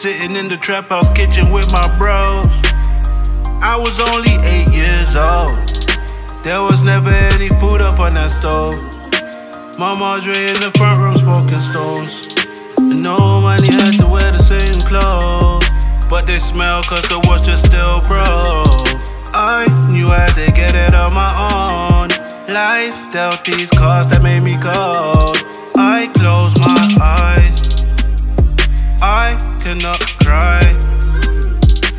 Sitting in the trap house kitchen with my bros. I was only eight years old. There was never any food up on that stove. My Marjorie in the front room smoking stones. And no money had to wear the same clothes. But they smell cause the watch is still broke. I knew I had to get it on my own. Life dealt these cards that made me cold. I close my eyes. Cannot cry.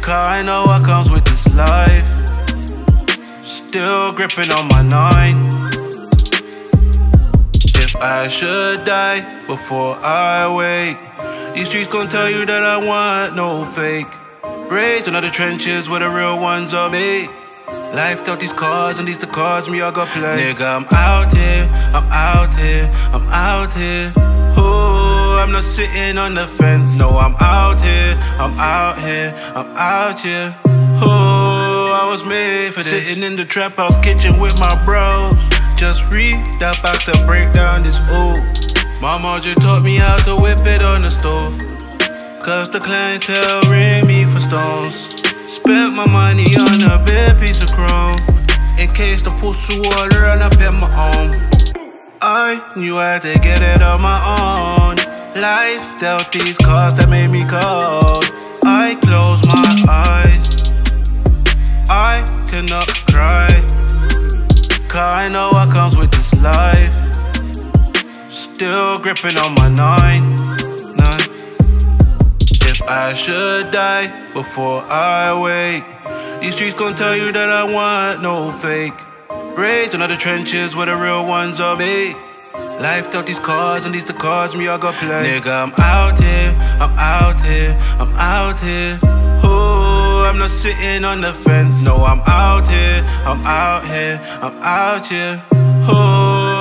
Cause I know what comes with this life. Still gripping on my nine. If I should die before I wake, these streets gon' tell you that I want no fake. Raised in the trenches where the real ones are made. Life dealt these cards and these the cards me I got play. Nigga, I'm out here, I'm out here, I'm out here. I'm not sitting on the fence. No, I'm out here, I'm out here, I'm out here. Ooh, I was made for this. Sitting in the trap house kitchen with my bros. Just read about to break down this ooh. Mama just taught me how to whip it on the stove. Cause the clientele ring me for stones. Spent my money on a big piece of chrome. In case the pussy water and I pet my own. I knew I had to get it on my own. Life dealt these cards that made me cold. I close my eyes. I cannot cry. Cause I know what comes with this life. Still gripping on my nine. nine. If I should die before I wake, these streets gon' tell you that I want no fake. Raised in the trenches where the real ones are made. Life dealt these cards and these the cards me I got play. Nigga, I'm out here, I'm out here, I'm out here. Ooh, I'm not sitting on the fence. No, I'm out here, I'm out here, I'm out here. Ooh,